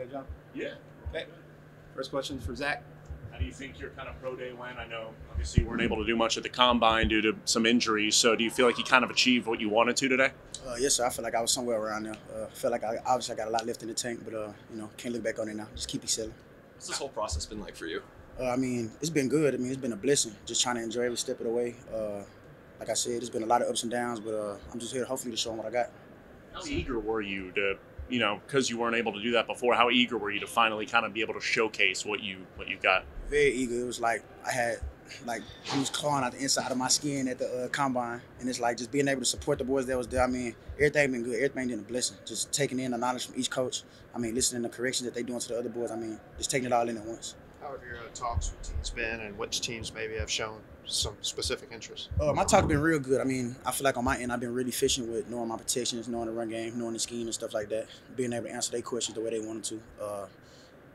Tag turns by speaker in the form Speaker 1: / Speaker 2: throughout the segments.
Speaker 1: good, John?
Speaker 2: Yeah.
Speaker 1: Okay. First question for Zach.
Speaker 2: How do you think your kind of pro day went? I know obviously you weren't able to do much at the combine due to some injuries. So do you feel like you kind of achieved what you wanted to today?
Speaker 3: Uh, yes, sir. I feel like I was somewhere around there. Uh, I feel like I obviously I got a lot left in the tank, but uh, you know, can't look back on it now. Just keep excelling.
Speaker 4: What's this whole process been like for you?
Speaker 3: Uh, I mean, it's been good. I mean, it's been a blessing. Just trying to enjoy every step of the way. Uh, like I said, it's been a lot of ups and downs, but uh, I'm just here hopefully to show them what I got.
Speaker 2: How eager were you to, you know, because you weren't able to do that before? How eager were you to finally kind of be able to showcase what you what you got?
Speaker 3: Very eager. It was like I had like he was clawing out the inside of my skin at the uh, combine, and it's like just being able to support the boys that was there. I mean, everything been good. Everything been a blessing. Just taking in the knowledge from each coach. I mean, listening to the corrections that they doing to the other boys. I mean, just taking it all in at once.
Speaker 5: Have your uh, talks with teams been, and which teams maybe have shown some specific interest?
Speaker 3: Uh, my talk has been real good. I mean, I feel like on my end, I've been really fishing with knowing my protections, knowing the run game, knowing the scheme and stuff like that. Being able to answer their questions the way they wanted to. Uh,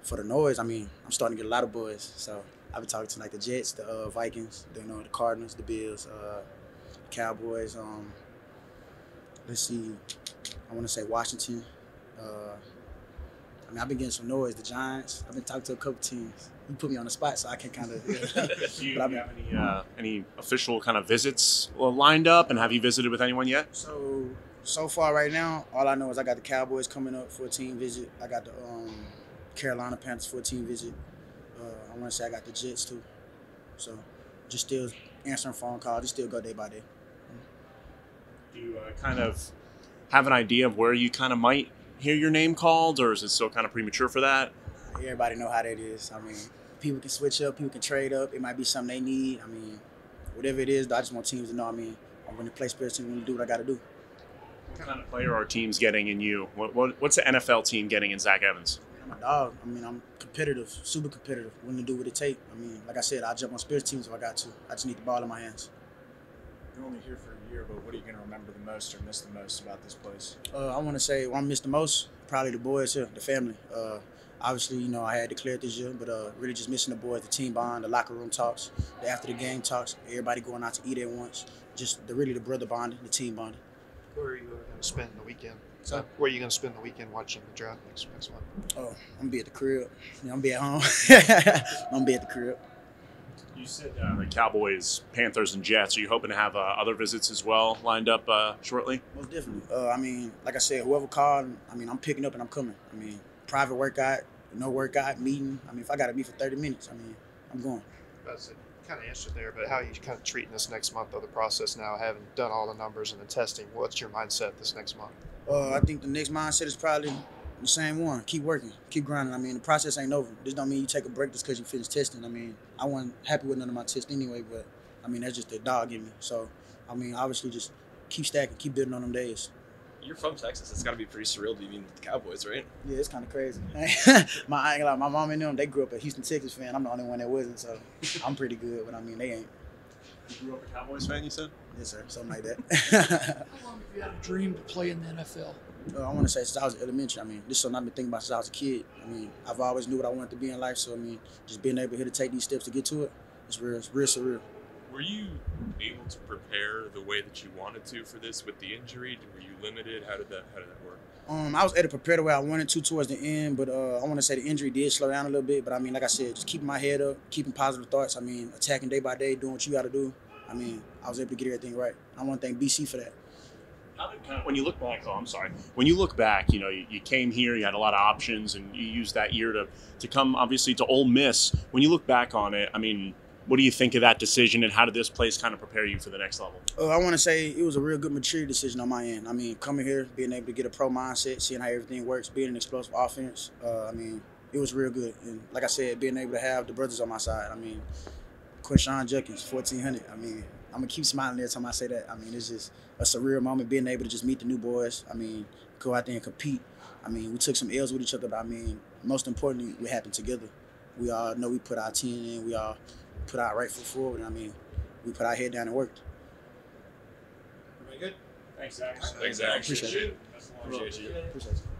Speaker 3: for the noise, I mean, I'm starting to get a lot of buzz. So I've been talking to like the Jets, the uh, Vikings, the, you know, the Cardinals, the Bills, uh, Cowboys. Um, let's see, I want to say Washington. Uh, I mean, I've been getting some noise. The Giants. I've been talking to a couple teams. You put me on the spot, so I can kind of.
Speaker 2: Do you have any uh, any official kind of visits uh, lined up, and have you visited with anyone yet?
Speaker 3: So so far right now, all I know is I got the Cowboys coming up for a team visit. I got the um, Carolina Panthers for a team visit. Uh, I want to say I got the Jets too. So just still answering phone calls. Just still go day by day.
Speaker 2: Do you uh, kind of have an idea of where you kind of might hear your name called, or is it still kind of premature for that?
Speaker 3: Everybody know how that is. I mean, people can switch up. People can trade up. It might be something they need. I mean, whatever it is, I just want teams to know. I mean, I'm going to play special team. I'm going to do what I got to do.
Speaker 2: What kind of player are teams getting in you? What, what, what's the NFL team getting in Zach Evans?
Speaker 3: I'm a dog. I mean, I'm competitive, super competitive, willing to do what it take. I mean, like I said, I'll jump on special teams if I got to. I just need the ball in my hands.
Speaker 1: You're only here for a year, but what are you going to remember the most or miss the most about this place?
Speaker 3: Uh, I want to say what I miss the most, probably the boys here, the family. Uh, obviously, you know, I had declared this year, but uh, really just missing the boys, the team bond, the locker room talks, the after the game talks, everybody going out to eat at once. Just the really the brother bonding, the team bonding.
Speaker 5: Where are you going to spend the weekend?
Speaker 3: So-
Speaker 5: where are you going to spend the weekend watching the draft next next month?
Speaker 3: Oh, I'm gonna be at the crib. I'm gonna be at home. I'm gonna be at the crib.
Speaker 2: You said uh, the Cowboys, Panthers, and Jets. Are you hoping to have uh, other visits as well lined up uh, shortly?
Speaker 3: Most definitely. Uh, I mean, like I said, whoever called, I mean, I'm picking up and I'm coming. I mean, private workout, no workout, meeting. I mean, if I got to meet for 30 minutes, I mean, I'm going.
Speaker 5: That's it. Kind of answered there, but how are you kind of treating this next month of the process now, having done all the numbers and the testing? What's your mindset this next month?
Speaker 3: Uh, I think the next mindset is probably the same one. Keep working, keep grinding. I mean, the process ain't over. This don't mean you take a break just because you finish testing. I mean, I wasn't happy with none of my tests anyway, but I mean, that's just the dog in me. So, I mean, obviously, just keep stacking, keep building on them days.
Speaker 4: You're from Texas. It's got to be pretty surreal to be with the Cowboys, right?
Speaker 3: Yeah, it's kind of crazy. my I ain't gonna my mom and them, they grew up a Houston Texas fan. I'm the only one that wasn't, so I'm pretty good. But I mean, they ain't.
Speaker 2: You grew up a Cowboys fan, you said?
Speaker 3: Yes, sir. Something like that.
Speaker 6: How long have you had a dream to play in the NFL?
Speaker 3: Uh, I want to say since I was elementary. I mean, this is something I've been thinking about since I was a kid. I mean, I've always knew what I wanted to be in life. So I mean, just being able here to take these steps to get to it, it's real, it's real surreal.
Speaker 7: Were you able to prepare the way that you wanted to for this with the injury? Were you limited? How did that How did that work?
Speaker 3: Um, I was able to prepare the way I wanted to towards the end, but uh, I want to say the injury did slow down a little bit. But I mean, like I said, just keeping my head up, keeping positive thoughts. I mean, attacking day by day, doing what you got to do. I mean, I was able to get everything right. I want to thank BC for that.
Speaker 2: Kind of, when you look back, oh, I'm sorry. When you look back, you know, you, you came here, you had a lot of options, and you used that year to to come, obviously, to Ole Miss. When you look back on it, I mean, what do you think of that decision, and how did this place kind of prepare you for the next level?
Speaker 3: Uh, I want to say it was a real good maturity decision on my end. I mean, coming here, being able to get a pro mindset, seeing how everything works, being an explosive offense. Uh, I mean, it was real good. And like I said, being able to have the brothers on my side. I mean, Quinshon Judkins, 1400. I mean, I'm going to keep smiling every time I say that. I mean, it's just a surreal moment being able to just meet the new boys. I mean, go out there and compete. I mean, we took some L's with each other, but I mean, most importantly, we happened together. We all know we put our team in. We all put our right foot forward. And I mean, we put our head down and worked.
Speaker 1: Everybody good?
Speaker 2: Thanks, Zach.
Speaker 7: Thanks, Zach.
Speaker 3: Appreciate
Speaker 7: it.
Speaker 2: Appreciate you.
Speaker 3: Appreciate you.